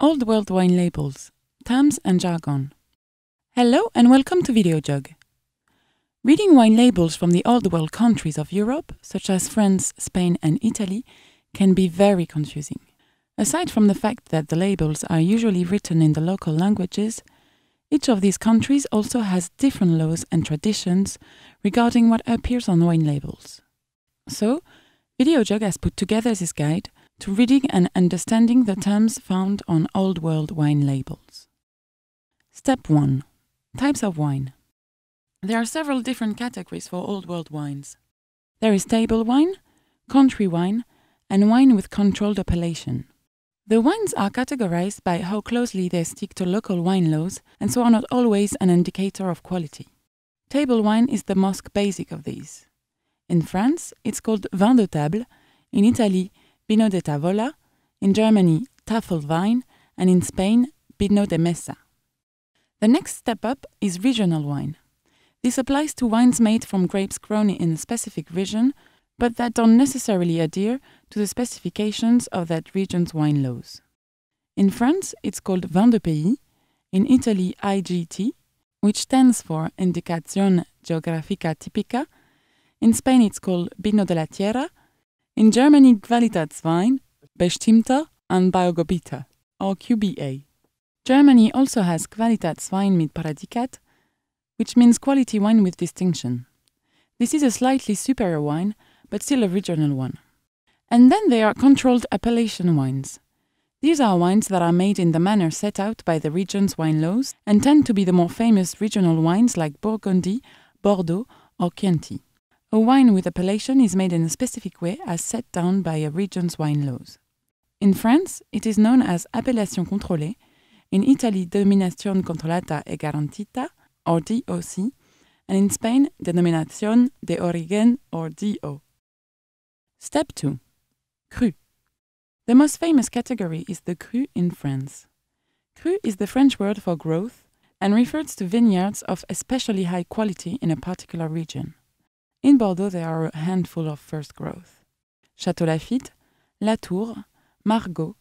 Old World Wine Labels, Terms and Jargon. Hello and welcome to VideoJug. Reading wine labels from the Old World countries of Europe, such as France, Spain, and Italy, can be very confusing. Aside from the fact that the labels are usually written in the local languages, each of these countries also has different laws and traditions regarding what appears on wine labels. So, VideoJug has put together this guide to reading and understanding the terms found on Old World wine labels. Step 1 Types of wine. There are several different categories for Old World wines. There is table wine, country wine, and wine with controlled appellation. The wines are categorized by how closely they stick to local wine laws and so are not always an indicator of quality. Table wine is the most basic of these. In France, it's called vin de table, in Italy, Vino de Tavola, in Germany, Tafelwein, and in Spain, Vino de Mesa. The next step up is regional wine. This applies to wines made from grapes grown in a specific region, but that don't necessarily adhere to the specifications of that region's wine laws. In France, it's called vin de pays, in Italy, IGT, which stands for Indicazione Geografica Tipica. In Spain, it's called Vino de la Tierra, in Germany, Qualitätswein, Bestimmter Anbaugebiete, or QBA. Germany also has Qualitätswein mit Prädikat, which means quality wine with distinction. This is a slightly superior wine, but still a regional one. And then there are controlled appellation wines. These are wines that are made in the manner set out by the region's wine laws and tend to be the more famous regional wines like Burgundy, Bordeaux, or Chianti. A wine with appellation is made in a specific way as set down by a region's wine laws. In France, it is known as appellation contrôlée, in Italy, denominazione controllata e garantita, or DOC, and in Spain, denominación de origen, or DO. Step 2. Cru. The most famous category is the cru in France. Cru is the French word for growth and refers to vineyards of especially high quality in a particular region. In Bordeaux, there are a handful of first growth Château Lafite, Latour, Margaux,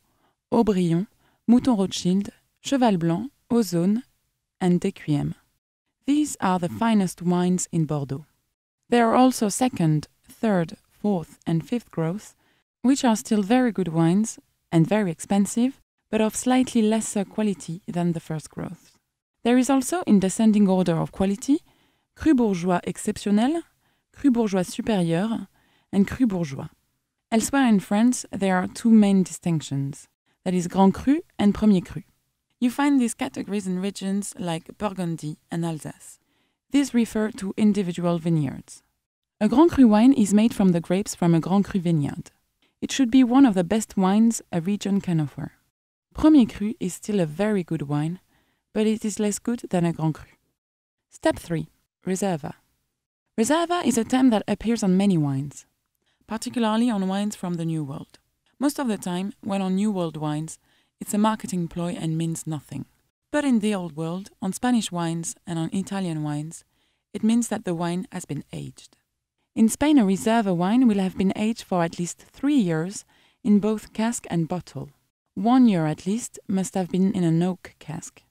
Haut-Brion, Mouton Rothschild, Cheval Blanc, Ausone, and d'Yquem. These are the finest wines in Bordeaux. There are also second, third, fourth, and fifth growth, which are still very good wines and very expensive, but of slightly lesser quality than the first growth. There is also, in descending order of quality, Cru Bourgeois Exceptionnel, Cru Bourgeois Supérieur, and Cru Bourgeois. Elsewhere in France, there are two main distinctions that is, Grand Cru and Premier Cru. You find these categories in regions like Burgundy and Alsace. These refer to individual vineyards. A Grand Cru wine is made from the grapes from a Grand Cru vineyard. It should be one of the best wines a region can offer. Premier Cru is still a very good wine, but it is less good than a Grand Cru. Step 3 Reserva. Reserva is a term that appears on many wines, particularly on wines from the New World. Most of the time, when on New World wines, it's a marketing ploy and means nothing. But in the Old World, on Spanish wines and on Italian wines, it means that the wine has been aged. In Spain, a Reserva wine will have been aged for at least three years in both cask and bottle. One year at least must have been in an oak cask.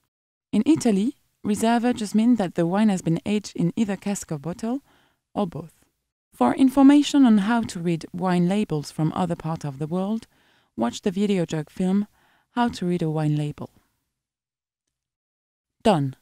In Italy, Reserva just means that the wine has been aged in either cask or bottle, or both. For information on how to read wine labels from other parts of the world, watch the VideoJug film How to Read a Wine Label. Done.